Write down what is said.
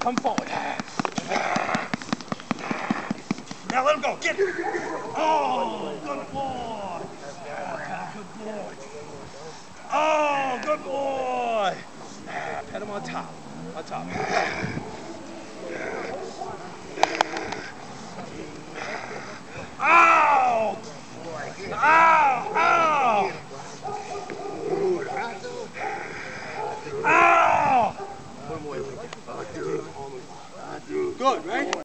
Come forward. Now let him go. Get it. Oh, good boy. Oh, good boy. Oh, good boy. Pat him on top. On top. I do. I do. Good, right?